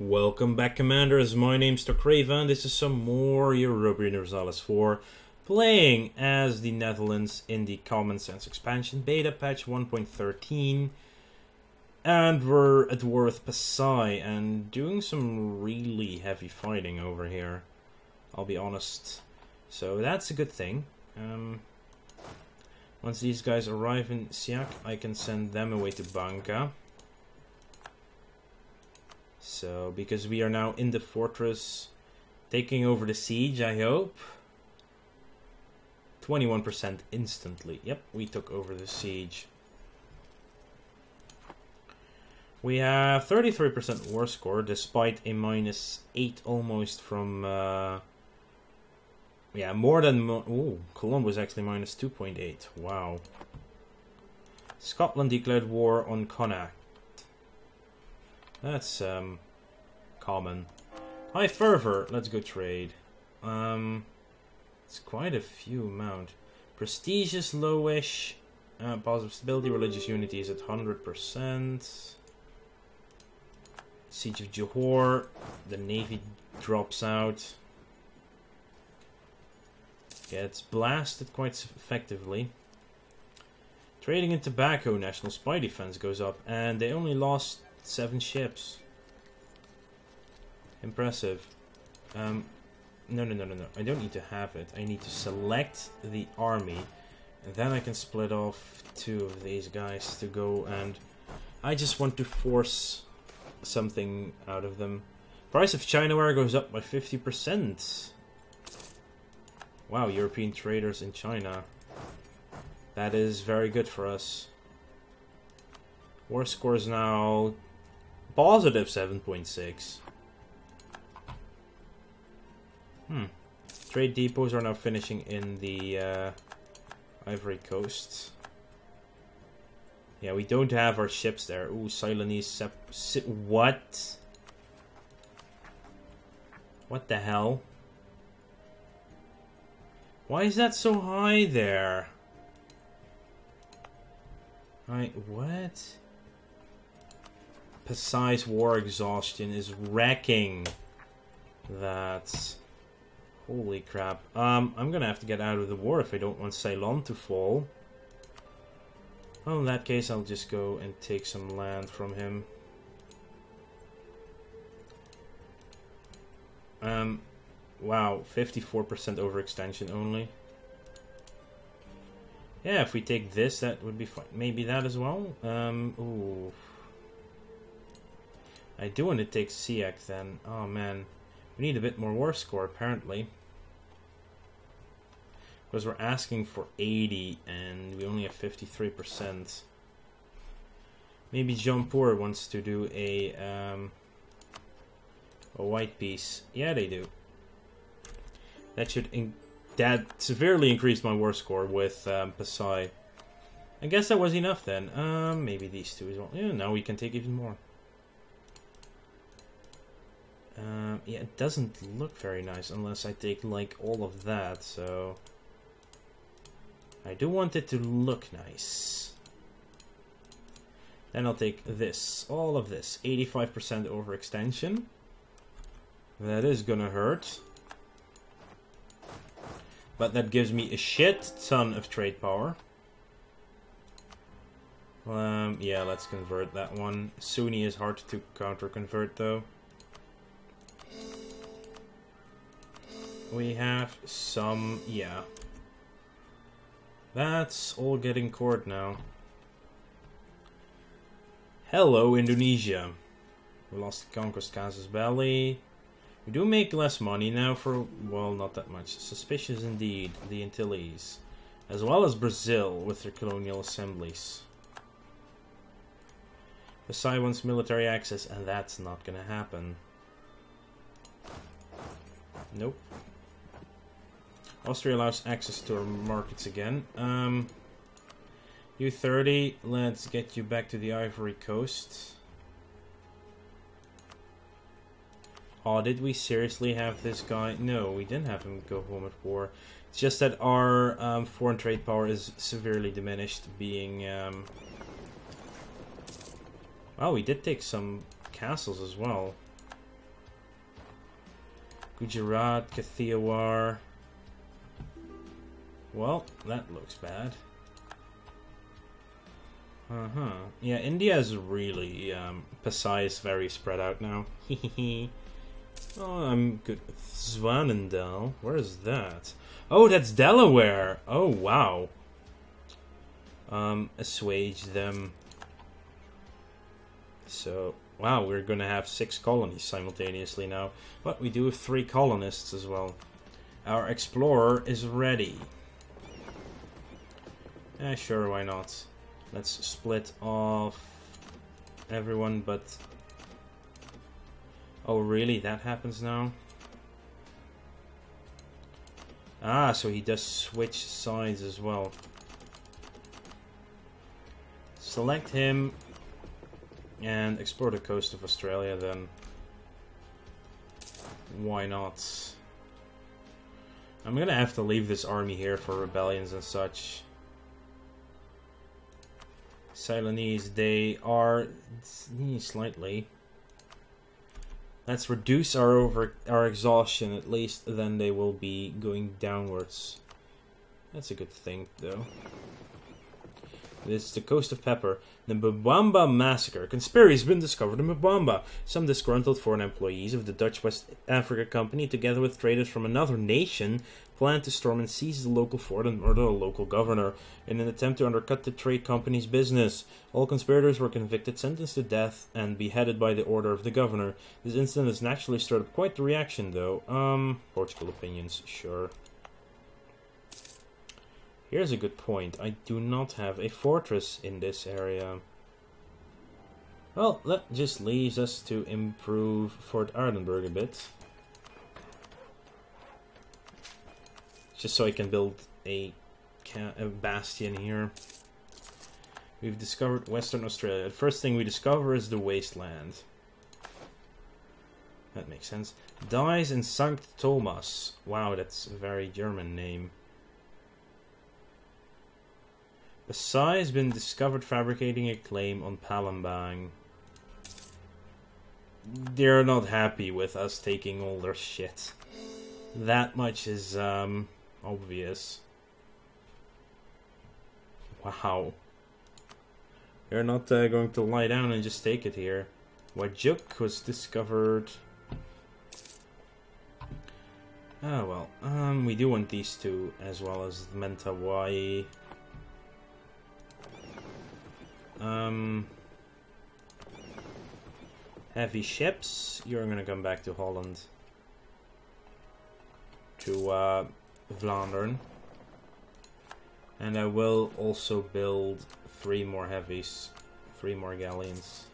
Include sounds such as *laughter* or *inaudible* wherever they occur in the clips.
Welcome back, Commanders. My name's Craven. This is some more Europa Universalis 4, playing as the Netherlands in the Common Sense expansion beta patch 1.13. And we're at war with Pasai and doing some really heavy fighting over here. I'll be honest. So that's a good thing. Um, once these guys arrive in Siak, I can send them away to Banka. So, because we are now in the fortress, taking over the siege, I hope. 21% instantly. Yep, we took over the siege. We have 33% war score, despite a minus 8 almost from... Uh, yeah, more than... Mo Ooh, Columbus actually minus 2.8. Wow. Scotland declared war on Connacht. That's um, common. High fervor. Let's go trade. Um, it's quite a few amount. Prestigious, lowish. Uh, positive stability, religious unity is at 100%. Siege of Johor. The navy drops out. Gets blasted quite effectively. Trading in tobacco, national spy defense goes up, and they only lost Seven ships. Impressive. Um, no, no, no, no, no. I don't need to have it. I need to select the army. And then I can split off two of these guys to go and... I just want to force something out of them. Price of China ware goes up by 50%. Wow, European traders in China. That is very good for us. War score is now positive 7.6. Hmm. Trade depots are now finishing in the uh, Ivory Coast. Yeah, we don't have our ships there. Ooh, Ceylonese What? What the hell? Why is that so high there? Right, what? Pasai's war exhaustion is wrecking that. Holy crap. Um, I'm gonna have to get out of the war if I don't want Ceylon to fall. Well, in that case, I'll just go and take some land from him. Um, wow, 54% overextension only. Yeah, if we take this, that would be fine. Maybe that as well. Um, ooh. I do want to take Siak then. Oh man. We need a bit more war score apparently. Because we're asking for 80 and we only have 53%. Maybe Jampur wants to do a um, a white peace. Yeah, they do. That should that severely increased my war score with um, Pasai. I guess that was enough then. Um, maybe these two as well. Yeah, now we can take even more. Um, yeah, it doesn't look very nice unless I take like all of that, so... I do want it to look nice. Then I'll take this, all of this, 85% overextension. That is gonna hurt. But that gives me a shit ton of trade power. Um, yeah, let's convert that one. Sunni is hard to counter-convert though. We have some, yeah. That's all getting cored now. Hello, Indonesia. We lost the conquest Casus Belli. We do make less money now for, well, not that much. Suspicious indeed, the Antilles. As well as Brazil with their colonial assemblies. Pasai wants military access, and that's not gonna happen. Nope. Austria allows access to our markets again. Um, U30, let's get you back to the Ivory Coast. Oh, did we seriously have this guy? No, we didn't have him go home at war. It's just that our um, foreign trade power is severely diminished, being... Um... Well, we did take some castles as well. Gujarat, Kathiawar. Well, that looks bad. Uh-huh. Yeah, India is really, um, is very spread out now. *laughs* oh, I'm good with Zwanendal. Where is that? Oh, that's Delaware! Oh, wow. Um, assuage them. So, wow, we're gonna have six colonies simultaneously now. But we do have three colonists as well. Our explorer is ready. Yeah, sure, why not? Let's split off everyone but... Oh, really? That happens now? Ah, so he does switch sides as well. Select him and explore the coast of Australia then. Why not? I'm gonna have to leave this army here for rebellions and such. Ceylonese, they are mm, slightly. Let's reduce our over our exhaustion at least, then they will be going downwards. That's a good thing, though. This is the coast of Pepper. The Mbamba massacre. Conspiracy has been discovered in Mbamba. Some disgruntled foreign employees of the Dutch West Africa Company, together with traders from another nation, planned to storm and seize the local fort and murder the local governor in an attempt to undercut the trade company's business. All conspirators were convicted, sentenced to death, and beheaded by the order of the governor. This incident has naturally stirred up quite the reaction, though. Um, Portugal opinions, sure. Here's a good point. I do not have a fortress in this area. Well, that just leaves us to improve Fort Aardenburg a bit. Just so I can build a, a bastion here. We've discovered Western Australia. The first thing we discover is the wasteland. That makes sense. Dies in Sankt Thomas. Wow, that's a very German name. Pasai has been discovered fabricating a claim on Palembang. They're not happy with us taking all their shit. That much is, um, obvious. Wow. They're not uh, going to lie down and just take it here. Wajuk was discovered... Oh well, um, we do want these two as well as the Mentawai. Um, heavy ships, you're gonna come back to Holland. To uh, Vlaanderen. And I will also build three more heavies, three more galleons.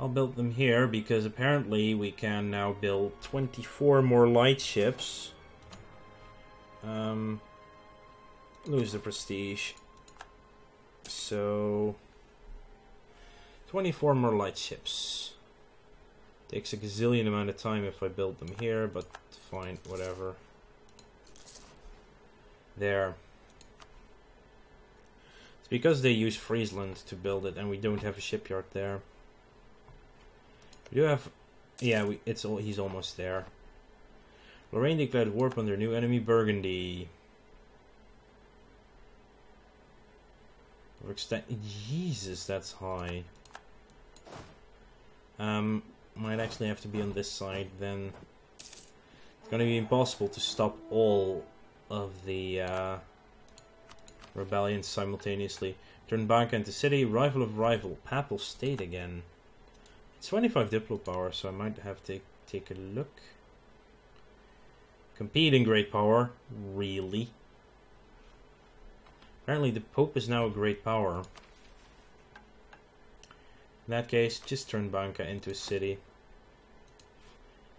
I'll build them here because apparently we can now build 24 more light ships. Um, lose the prestige. So, 24 more light ships. Takes a gazillion amount of time if I build them here, but fine, whatever. There. It's because they use Friesland to build it, and we don't have a shipyard there. We do have... Yeah, we, it's all, he's almost there. Lorraine declared war upon their new enemy, Burgundy. Jesus, that's high. Um, might actually have to be on this side then. It's gonna be impossible to stop all of the uh, rebellions simultaneously. Turn back into city, rival of rival, papal state again. It's 25 diplo power, so I might have to take a look. Compete in great power, really? Apparently the Pope is now a great power. In that case, just turn Banca into a city.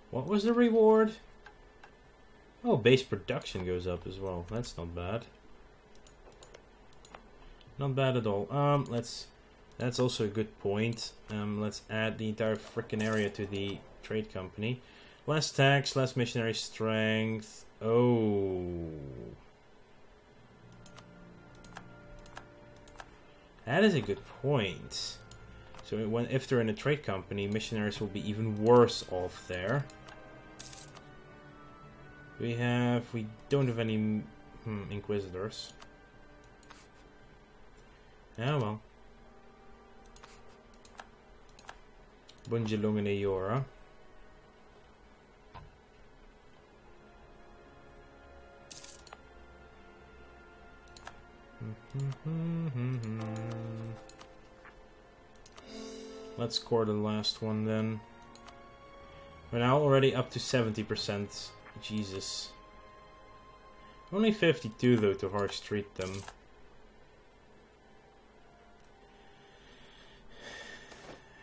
What was the reward? Oh, base production goes up as well. That's not bad. Not bad at all. Um, let's... That's also a good point. Um, let's add the entire freaking area to the trade company. Less tax, less missionary strength. Oh... That is a good point. So when if they're in a trade company, missionaries will be even worse off there. We have... We don't have any hmm, inquisitors. Yeah, well. Bunjalung and Eora. *laughs* Let's score the last one then. We're now already up to 70%. Jesus. Only 52 though to harsh treat them.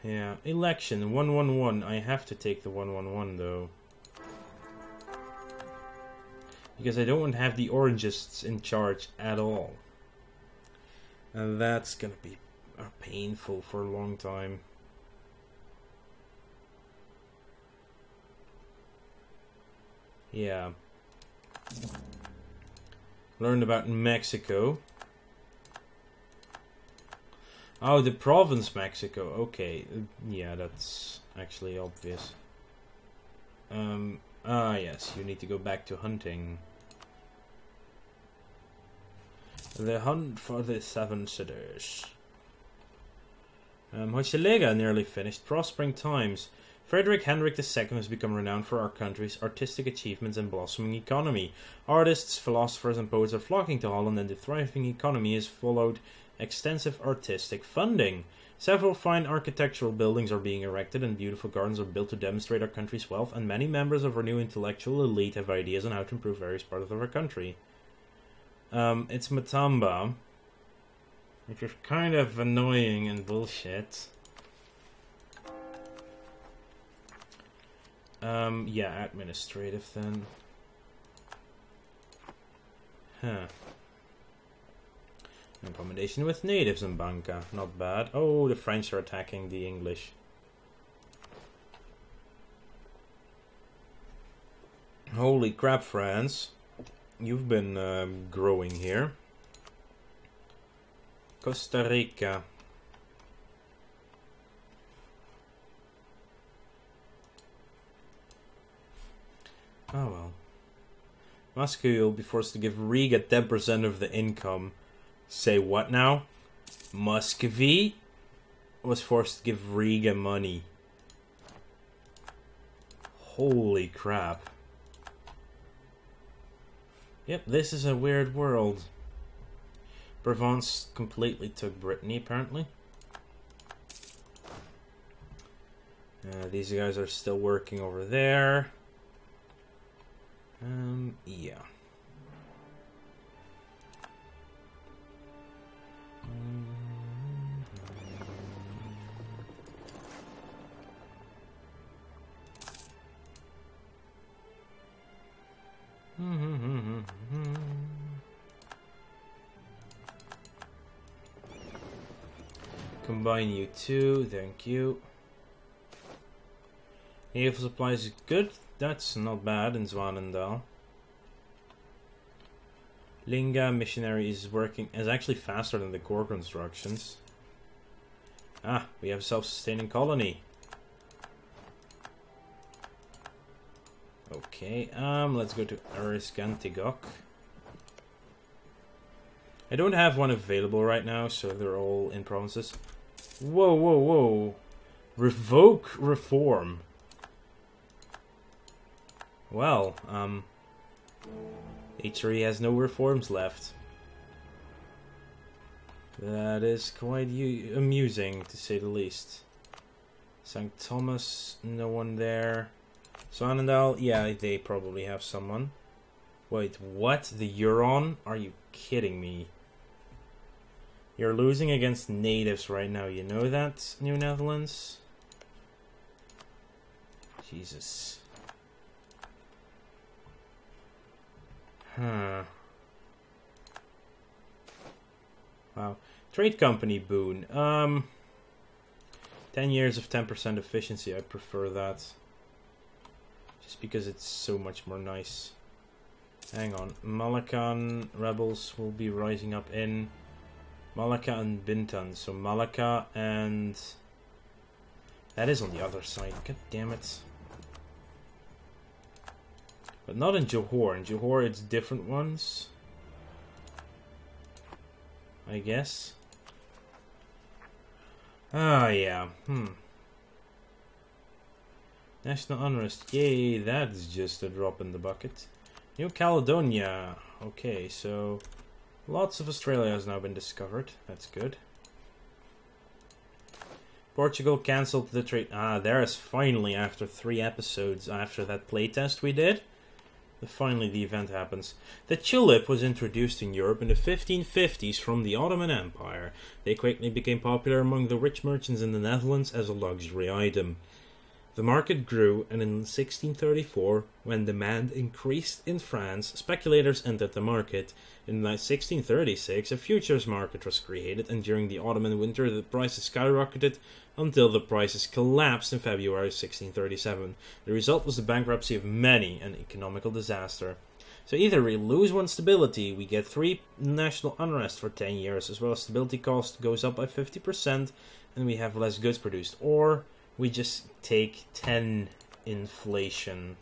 Yeah, election 111. I have to take the 111 though. Because I don't want to have the orangists in charge at all. And that's gonna be uh, painful for a long time. Yeah. Learned about Mexico. Oh, the province Mexico. Okay. Yeah, that's actually obvious. Um, ah, yes, you need to go back to hunting. The hunt for the seven cities. Um, Hochelaga nearly finished. Prospering times. Frederick Henrik II has become renowned for our country's artistic achievements and blossoming economy. Artists, philosophers, and poets are flocking to Holland, and the thriving economy has followed extensive artistic funding. Several fine architectural buildings are being erected, and beautiful gardens are built to demonstrate our country's wealth, and many members of our new intellectual elite have ideas on how to improve various parts of our country. Um, it's Matamba, which is kind of annoying and bullshit. Um, yeah, administrative then. Huh. Accommodation with natives in Banca. Not bad. Oh, the French are attacking the English. Holy crap, France. You've been um, growing here. Costa Rica. Oh well. Moscow will be forced to give Riga 10% of the income. Say what now? Muscovy was forced to give Riga money. Holy crap. Yep, this is a weird world. Provence completely took Brittany, apparently. Uh, these guys are still working over there. Um, yeah. Combine you two, thank you. Naval supplies is good, that's not bad in Zwanendal. Linga missionary is working is actually faster than the core constructions. Ah, we have a self-sustaining colony. Okay, um, let's go to Arisgantigok. I don't have one available right now, so they're all in provinces. Whoa, whoa, whoa. Revoke reform. Well, um... HRE has no reforms left. That is quite amusing, to say the least. St. Thomas, no one there. Swanendal, yeah, they probably have someone. Wait, what? The Huron? Are you kidding me? You're losing against natives right now, you know that, New Netherlands? Jesus. Huh. Wow. Trade company boon. Um, 10 years of 10% efficiency, I prefer that. Just because it's so much more nice. Hang on. Malacan rebels will be rising up in... Malacca and Bintan. So Malacca and That is on the other side. God damn it. But not in Johor. In Johor, it's different ones. I guess. Ah, yeah. Hmm. National unrest. Yay, that's just a drop in the bucket. New Caledonia. Okay, so lots of Australia has now been discovered. That's good. Portugal cancelled the trade. Ah, there's finally, after three episodes after that playtest we did, finally the event happens. The tulip was introduced in Europe in the 1550s from the Ottoman Empire. They quickly became popular among the rich merchants in the Netherlands as a luxury item. The market grew, and in 1634, when demand increased in France, speculators entered the market. In 1636, a futures market was created, and during the autumn and winter, the prices skyrocketed until the prices collapsed in February 1637. The result was the bankruptcy of many, an economical disaster. So either we lose one stability, we get three national unrest for 10 years, as well as stability cost goes up by 50%, and we have less goods produced, or we just take 10 inflation.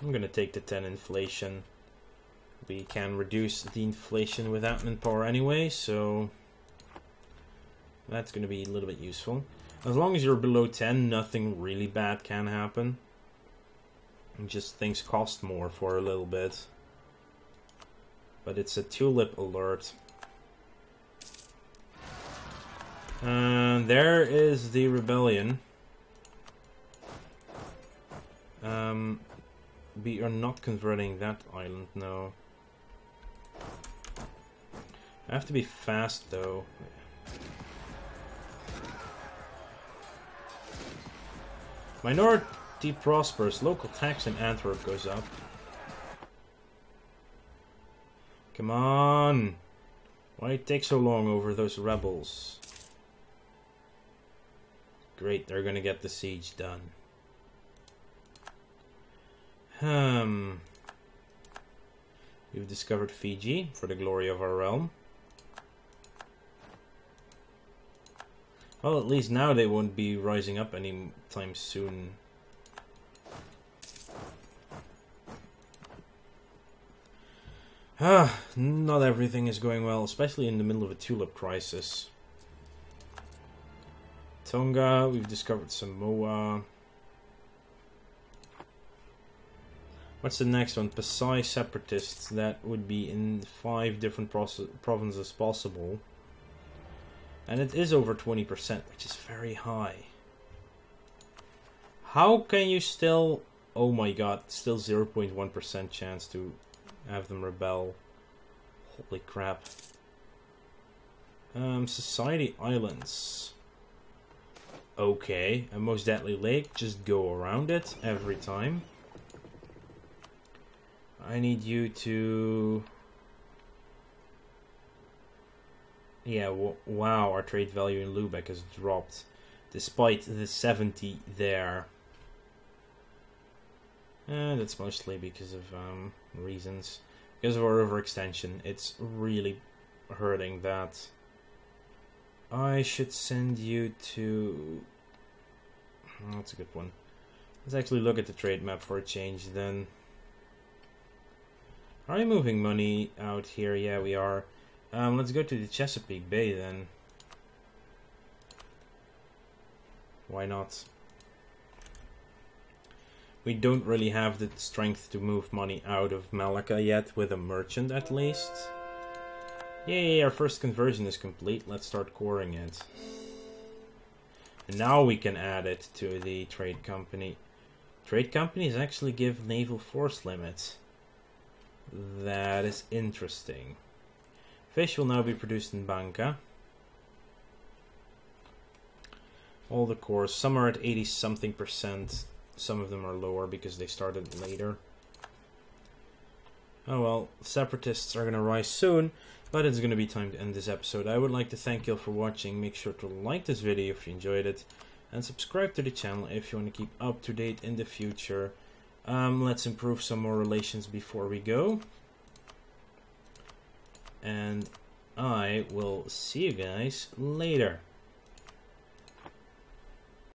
I'm gonna take the 10 inflation. We can reduce the inflation without manpower anyway, so that's gonna be a little bit useful. As long as you're below 10, nothing really bad can happen. Just things cost more for a little bit. But it's a tulip alert. And there is the rebellion. Um, we are not converting that island, no. I have to be fast, though. Minority prospers. Local tax in Antwerp goes up. Come on! Why take so long over those rebels? Great, they're gonna get the siege done. Hmm. We've discovered Fiji for the glory of our realm. Well, at least now they won't be rising up anytime soon. Ah, not everything is going well, especially in the middle of a tulip crisis. Tonga, we've discovered Samoa. What's the next one? Pasai Separatists. That would be in five different provinces possible. And it is over 20%, which is very high. How can you still... Oh my god, still 0.1% chance to have them rebel. Holy crap. Um, Society Islands. Okay, a most deadly lake, just go around it every time. I need you to... Yeah, wow, our trade value in Lubeck has dropped. Despite the 70 there. And that's mostly because of um, reasons. Because of our overextension, it's really hurting that. I should send you to... Oh, that's a good one. Let's actually look at the trade map for a change then. Are we moving money out here? Yeah, we are. Um, let's go to the Chesapeake Bay then. Why not? We don't really have the strength to move money out of Malacca yet, with a merchant at least. Yay, our first conversion is complete. Let's start coring it. And now we can add it to the trade company. Trade companies actually give naval force limits. That is interesting. Fish will now be produced in Banca. All the cores, some are at 80 something percent, some of them are lower because they started later. Oh well, separatists are gonna rise soon, but it's going to be time to end this episode. I would like to thank you all for watching. Make sure to like this video if you enjoyed it. And subscribe to the channel if you want to keep up to date in the future. Um, let's improve some more relations before we go. And I will see you guys later.